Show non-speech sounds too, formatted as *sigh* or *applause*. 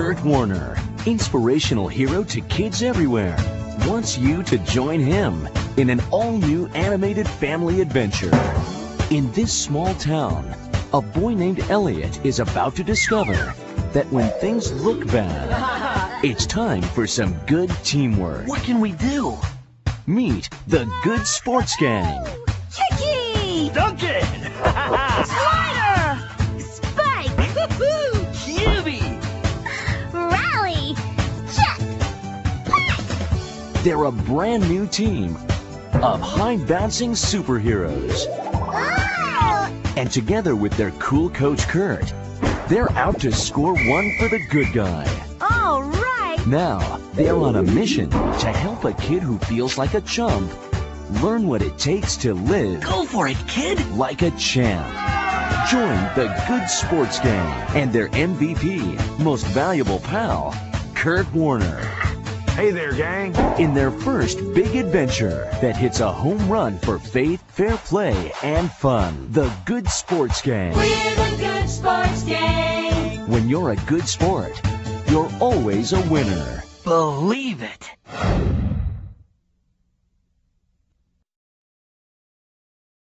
Kurt Warner, inspirational hero to kids everywhere, wants you to join him in an all-new animated family adventure. In this small town, a boy named Elliot is about to discover that when things look bad, *laughs* it's time for some good teamwork. What can we do? Meet the Good Sports Gang. They're a brand new team of high bouncing superheroes. And together with their cool coach Kurt, they're out to score one for the good guy. All right! Now, they're on a mission to help a kid who feels like a chump learn what it takes to live Go for it, kid! like a champ. Join the Good Sports Gang and their MVP, most valuable pal, Kurt Warner, Hey there, gang. in their first big adventure that hits a home run for faith, fair play, and fun. The Good Sports Gang. We're the Good Sports Gang. When you're a good sport, you're always a winner. Believe it!